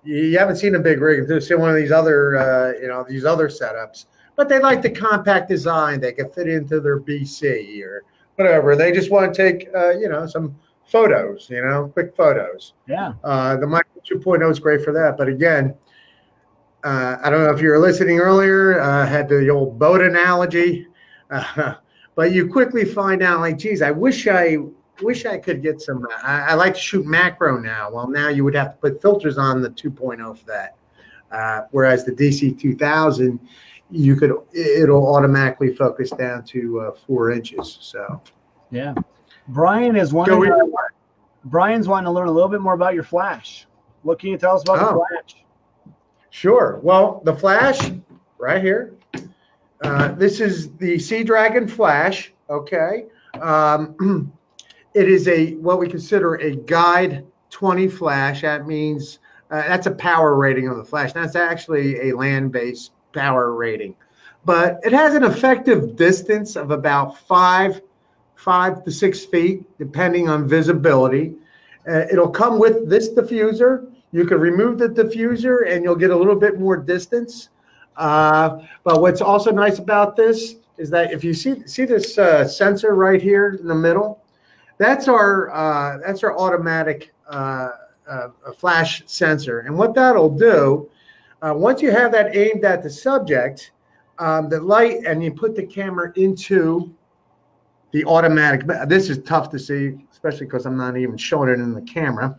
You haven't seen a big rig, you've seen one of these other, uh, you know, these other setups. But they like the compact design. They can fit into their BC or whatever. They just want to take, uh, you know, some photos, you know, quick photos. Yeah. Uh, the Micro 2.0 is great for that. But again, uh, I don't know if you were listening earlier, uh, had the old boat analogy, uh, [LAUGHS] but you quickly find out like, geez, I wish I wish I could get some. I, I, like to shoot macro now. Well, now you would have to put filters on the 2.0 for that. Uh, whereas the DC 2000, you could it'll automatically focus down to uh, four inches. So, yeah. Brian is wanting. Brian's wanting to learn a little bit more about your flash. What can you tell us about oh. the flash? Sure. Well, the flash right here. Uh, this is the Sea Dragon flash. Okay. Um, [CLEARS THROAT] it is a what we consider a guide 20 flash. That means uh, that's a power rating of the flash. That's actually a land-based power rating, but it has an effective distance of about five, five to six feet, depending on visibility. Uh, it'll come with this diffuser you can remove the diffuser and you'll get a little bit more distance. Uh, but what's also nice about this is that if you see see this uh, sensor right here in the middle, that's our uh, that's our automatic uh, uh, flash sensor. And what that'll do, uh, once you have that aimed at the subject, um, the light, and you put the camera into the automatic. This is tough to see especially because I'm not even showing it in the camera.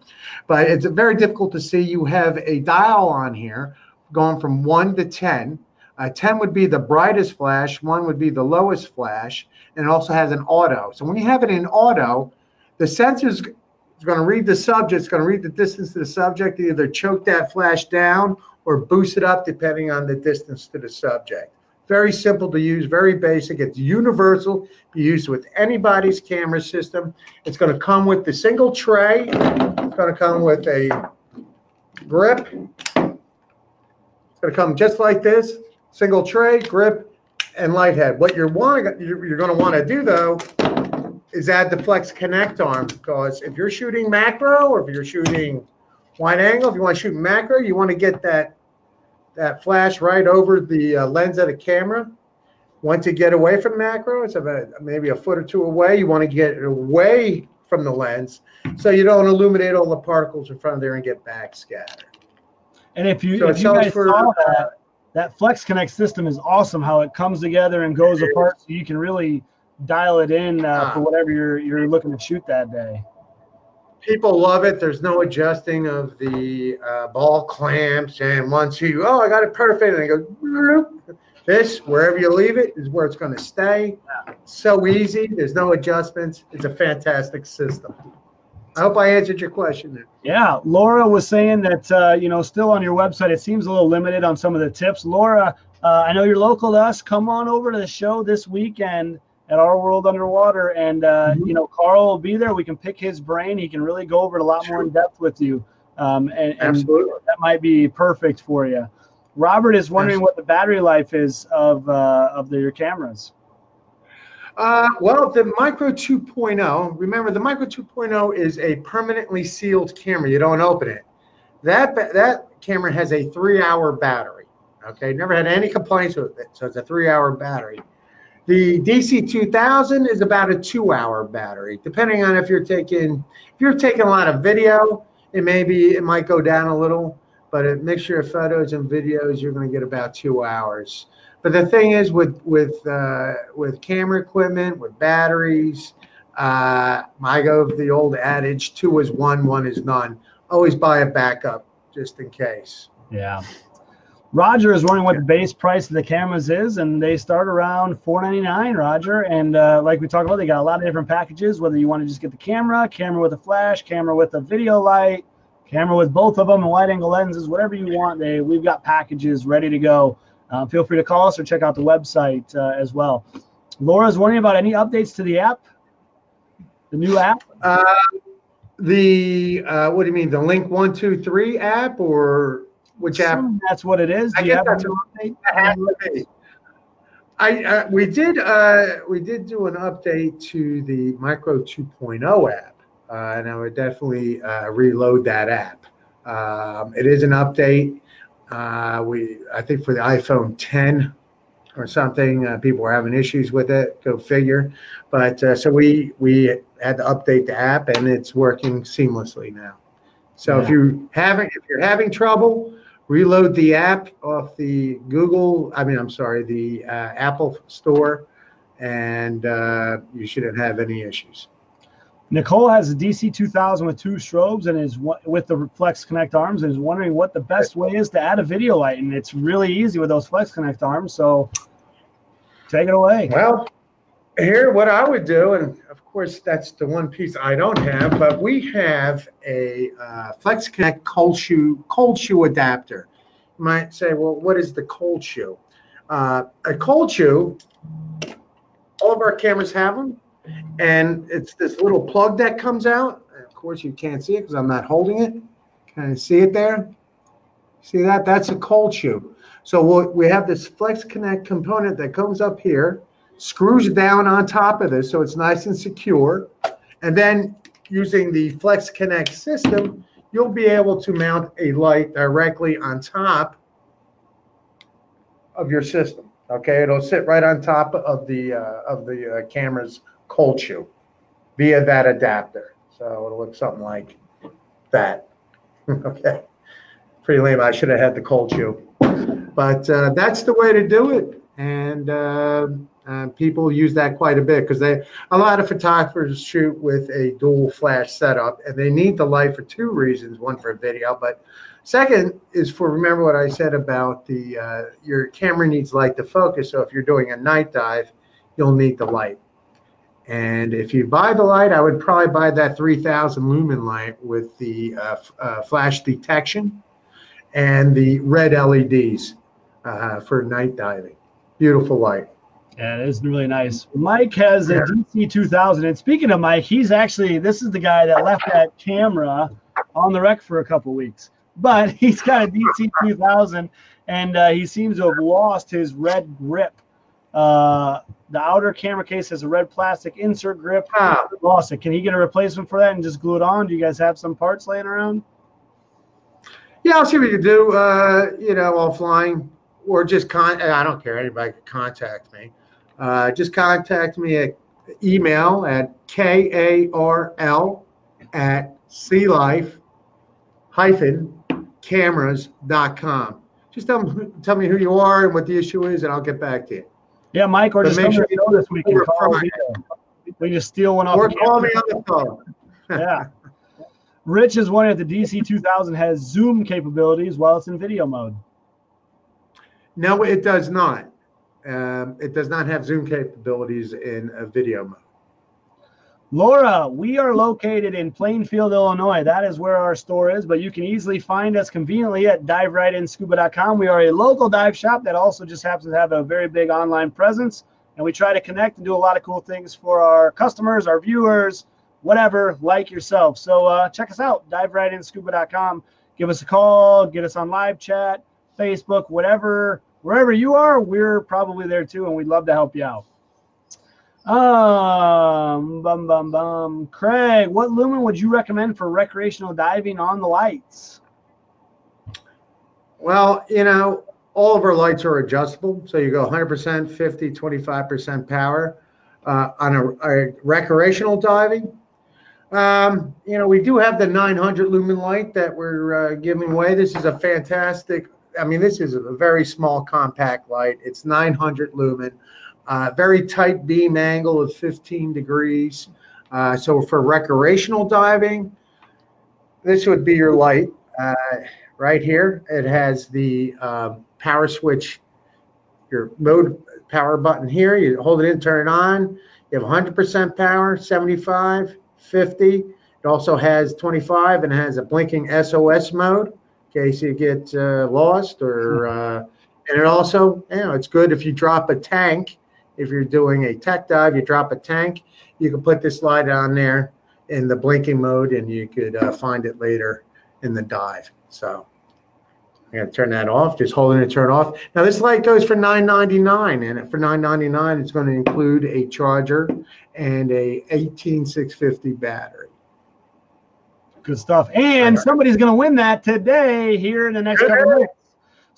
But it's very difficult to see. You have a dial on here going from 1 to 10. Uh, 10 would be the brightest flash, 1 would be the lowest flash, and it also has an auto. So when you have it in auto, the sensor is going to read the subject, it's going to read the distance to the subject, either choke that flash down or boost it up depending on the distance to the subject. Very simple to use, very basic. It's universal, be used with anybody's camera system. It's going to come with the single tray. It's going to come with a grip. It's going to come just like this, single tray, grip, and light head. What you're, want, you're going to want to do, though, is add the flex connect arm because if you're shooting macro or if you're shooting wide angle, if you want to shoot macro, you want to get that that flash right over the uh, lens of the camera. Once you get away from macro, it's about maybe a foot or two away. You want to get it away from the lens so you don't illuminate all the particles in front of there and get backscattered. And if you, so if you guys for, saw that, that Flex Connect system is awesome. How it comes together and goes apart, so you can really dial it in uh, for whatever you're you're looking to shoot that day people love it. There's no adjusting of the uh, ball clamps. And once you, oh, I got it perfect, and I go, this, wherever you leave it, is where it's going to stay. So easy. There's no adjustments. It's a fantastic system. I hope I answered your question there. Yeah, Laura was saying that uh, you know still on your website it seems a little limited on some of the tips. Laura, uh, I know you're local to us. Come on over to the show this weekend at our world underwater and uh, mm-hmm. you know karl will be there we can pick his brain he can really go over it a lot sure. more in depth with you um, and, and that might be perfect for you robert is wondering Absolutely. what the battery life is of uh, of the, your cameras uh, well, the Micro 2.0, remember the Micro 2.0 is a permanently sealed camera. You don't open it. That that camera has a three-hour battery. Okay, never had any complaints with it. So it's a three-hour battery. The DC 2000 is about a two-hour battery, depending on if you're taking if you're taking a lot of video. It maybe it might go down a little, but a mixture of photos and videos, you're going to get about two hours. But the thing is, with with uh, with camera equipment, with batteries, uh, I go the old adage: two is one, one is none. Always buy a backup just in case. Yeah. Roger is wondering what the base price of the cameras is, and they start around four ninety nine. Roger, and uh, like we talked about, they got a lot of different packages. Whether you want to just get the camera, camera with a flash, camera with a video light, camera with both of them and wide angle lenses, whatever you want, they we've got packages ready to go. Uh, feel free to call us or check out the website uh, as well. Laura's wondering about any updates to the app, the new app. Uh, The uh, what do you mean? The Link One Two Three app or which app? That's what it is. I Do you guess that's an update? That has to be. I uh, we did uh, we did do an update to the Micro 2.0 app, uh, and I would definitely uh, reload that app. Um, it is an update. Uh, we I think for the iPhone 10 or something, uh, people were having issues with it. Go figure. But uh, so we we had to update the app, and it's working seamlessly now. So if Yeah. you having if you're having trouble, reload the app off the Google, I mean, I'm sorry, the uh, Apple Store, and uh, you shouldn't have any issues. Nicole has a DC 2000 with two strobes and is with the Flex Connect arms and is wondering what the best way is to add a video light. And it's really easy with those Flex Connect arms. So take it away. Well, here, what I would do, and of course, that's the one piece I don't have, but we have a uh, Flex Connect cold shoe cold shoe adapter. You might say, well, what is the cold shoe? Uh, a cold shoe, all of our cameras have them, and it's this little plug that comes out. Of course, you can't see it because I'm not holding it. Can you see it there? See that? That's a cold shoe. So we'll, we have this Flex Connect component that comes up here, screws down on top of this so it's nice and secure. And then using the Flex Connect system, you'll be able to mount a light directly on top of your system. Okay, it'll sit right on top of the uh, of the uh, camera's cold shoe via that adapter. So it'll look something like that. [LAUGHS] okay, pretty lame. I should have had the cold shoe, but uh, that's the way to do it. And uh, uh, people use that quite a bit because they a lot of photographers shoot with a dual flash setup, and they need the light for two reasons: one for video, but Second is for remember what I said about the uh, your camera needs light to focus. So if you're doing a night dive, you'll need the light. And if you buy the light, I would probably buy that 3000 lumen light with the uh, uh, flash detection and the red LEDs uh, for night diving. Beautiful light. Yeah, it is really nice. Mike has a DC 2000. And speaking of Mike, he's actually, this is the guy that left that camera on the wreck for a couple weeks. But [LAUGHS] he's got a DC 2000 and uh, he seems to have lost his red grip. Uh, the outer camera case has a red plastic insert grip. Ah, Lost it. Can he get a replacement for that and just glue it on? Do you guys have some parts laying around? Yeah, I'll see what you can do. Uh, you know, offline, or just con. I don't care. Anybody can contact me. Uh, just contact me at email at k a r l at sea life hyphen cameras.com. Just tell me, tell me who you are and what the issue is, and I'll get back to you. Yeah, Mike, or just make sure sure know this weekend. Or Call Friday. me. We just steal one off. Or the call me on the phone. [LAUGHS] [LAUGHS] yeah. Rich is wondering if the DC 2000 has zoom capabilities while it's in video mode. No, it does not. Um, it does not have zoom capabilities in a video mode. Laura, we are located in Plainfield, Illinois. That is where our store is, but you can easily find us conveniently at diverightinscuba.com. We are a local dive shop that also just happens to have a very big online presence, and we try to connect and do a lot of cool things for our customers, our viewers, whatever, like yourself. So uh, check us out, diverightinscuba.com. Give us a call, get us on live chat, Facebook, whatever, wherever you are, we're probably there too, and we'd love to help you out. Um, bum bum bum. Craig, what lumen would you recommend for recreational diving on the lights? Well, you know, all of our lights are adjustable. So you go 100%, 50, 25% power uh, on a, a recreational diving. Um, you know, we do have the 900 lumen light that we're uh, giving away. This is a fantastic, I mean, this is a very small compact light. It's 900 lumen, uh, very tight beam angle of 15 degrees. Uh, so for recreational diving, this would be your light. Uh, right here. It has the um, power switch, your mode power button here. You hold it in, turn it on. You have 100% power, 75, 50. It also has 25 and it has a blinking SOS mode in case you get uh, lost or. Uh, and it also, you know, it's good if you drop a tank. If you're doing a tech dive, you drop a tank, you can put this light on there in the blinking mode, and you could uh, find it later in the dive. So I'm gonna turn that off. Just holding it turn off. Now this light goes for $9.99, and for $9.99, it's going to include a charger and a 18650 battery. Good stuff. And somebody's going to win that today here in the next couple of minutes.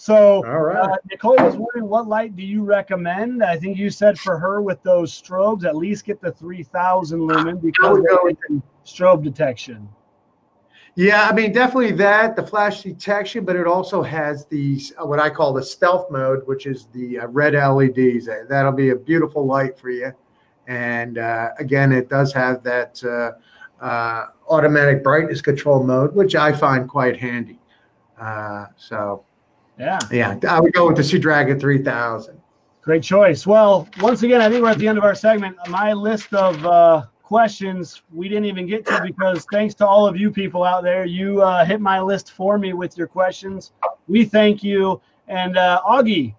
So, right. uh, Nicole was wondering what light do you recommend? I think you said for her with those strobes, at least get the 3000 lumen because would go they strobe detection. Yeah, I mean, definitely that, the flash detection, but it also has these, uh, what I call the stealth mode, which is the uh, red LEDs. Uh, That'll be a beautiful light for you. And uh, again, it does have that uh, uh, automatic brightness control mode, which I find quite handy. Uh, so, Yeah. yeah, I would go with the Sea Dragon 3000. Great choice. Well, once again, I think we're at the end of our segment. My list of uh, questions we didn't even get to because thanks to all of you people out there, you uh, hit my list for me with your questions. We thank you. And uh, Augie,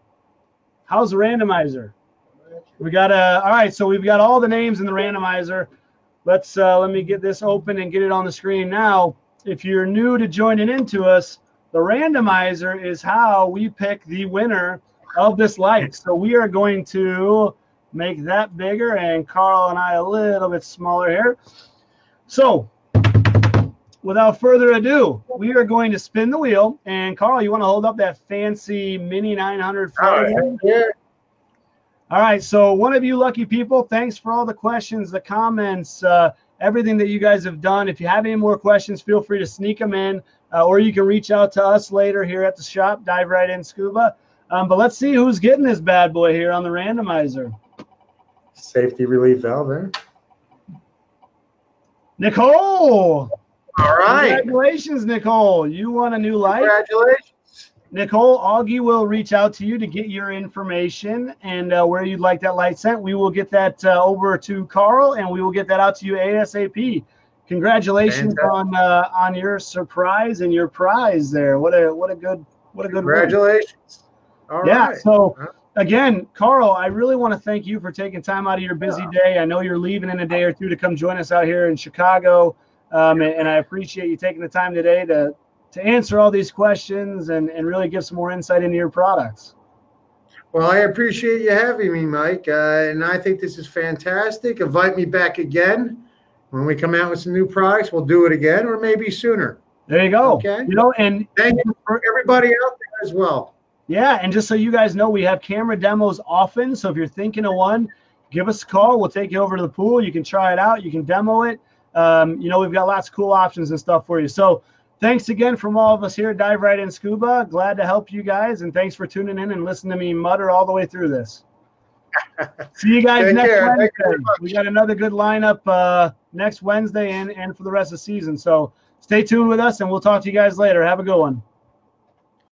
how's the randomizer? We got a. All right, so we've got all the names in the randomizer. Let's uh, let me get this open and get it on the screen now. If you're new to joining into us, the randomizer is how we pick the winner of this light. So we are going to make that bigger and Karl and I a little bit smaller here. So without further ado, we are going to spin the wheel. And Karl, you want to hold up that fancy Mini 900 photo? Yeah. All right, so one of you lucky people, thanks for all the questions, the comments, uh, everything that you guys have done. If you have any more questions, feel free to sneak them in, uh, or you can reach out to us later here at the shop, dive right in scuba. Um, but let's see who's getting this bad boy here on the randomizer. Safety relief valve there. Nicole! All right. Congratulations, Nicole. You won a new light. Congratulations. Nicole, Augie will reach out to you to get your information and uh, where you'd like that light sent. We will get that uh, over to Karl and we will get that out to you ASAP. Congratulations Fantastic. on uh, on your surprise and your prize there. What a what a good what a good win. Congratulations. All yeah. right. So again, Karl, I really want to thank you for taking time out of your busy day. I know you're leaving in a day or two to come join us out here in Chicago, um, and, and I appreciate you taking the time today to to answer all these questions and and really give some more insight into your products. Well, I appreciate you having me, Mike, uh, and I think this is fantastic. Invite me back again when we come out with some new products. We'll do it again, or maybe sooner. There you go. Okay. You know, and Thank you for everybody out there as well. yeah, and just so you guys know, we have camera demos often. So if you're thinking of one, give us a call. We'll take you over to the pool. You can try it out. You can demo it. Um, you know, we've got lots of cool options and stuff for you. So thanks again from all of us here at Dive Right in Scuba. Glad to help you guys, and thanks for tuning in and listening to me mutter all the way through this. [LAUGHS] See you guys Take next care. Wednesday. We got another good lineup uh, next Wednesday and, and for the rest of the season. So stay tuned with us, and we'll talk to you guys later. Have a good one.